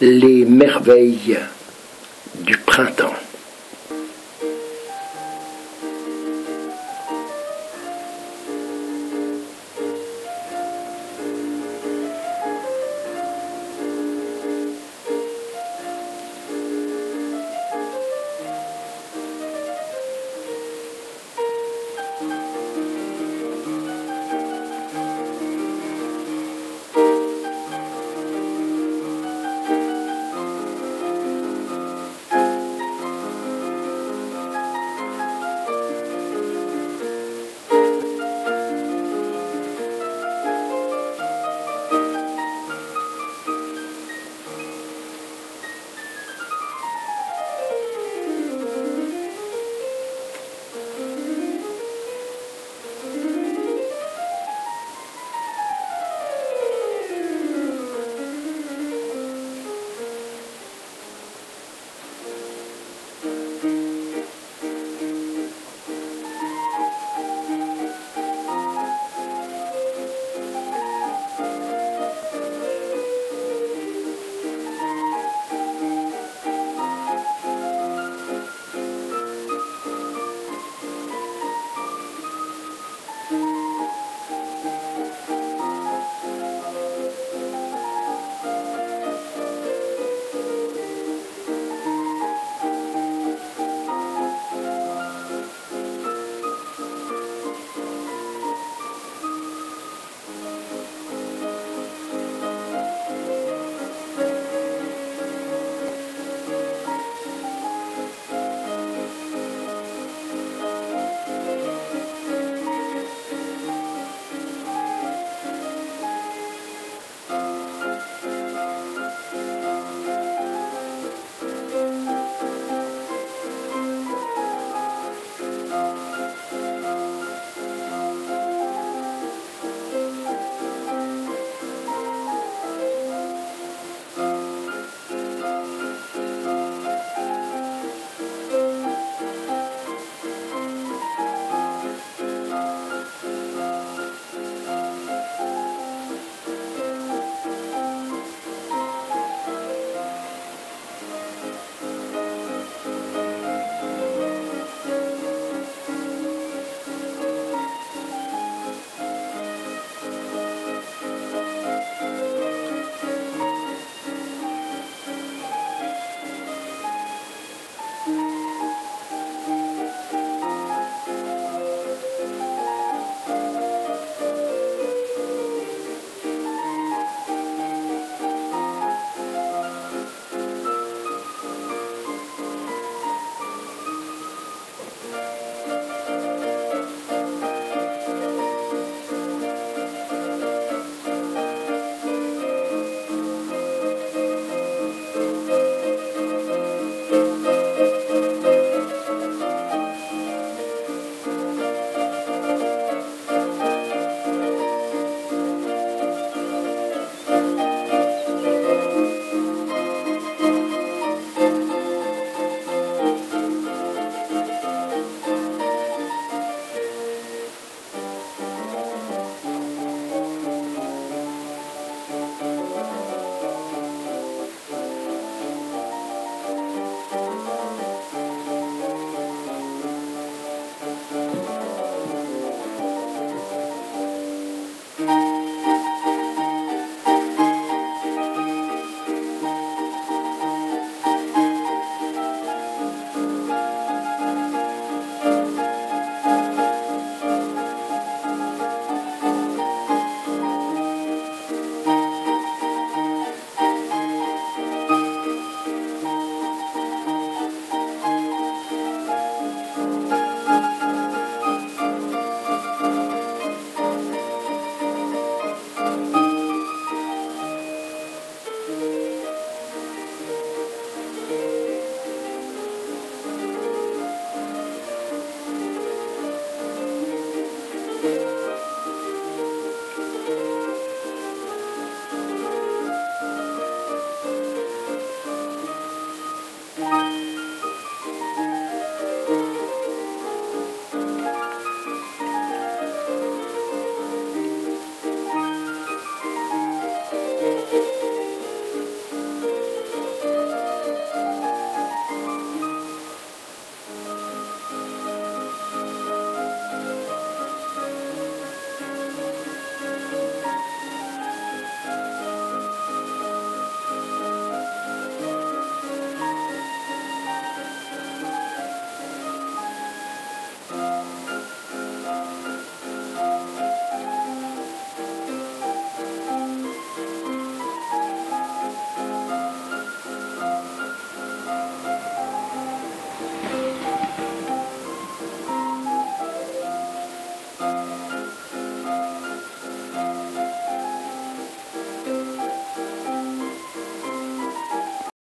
les merveilles du printemps.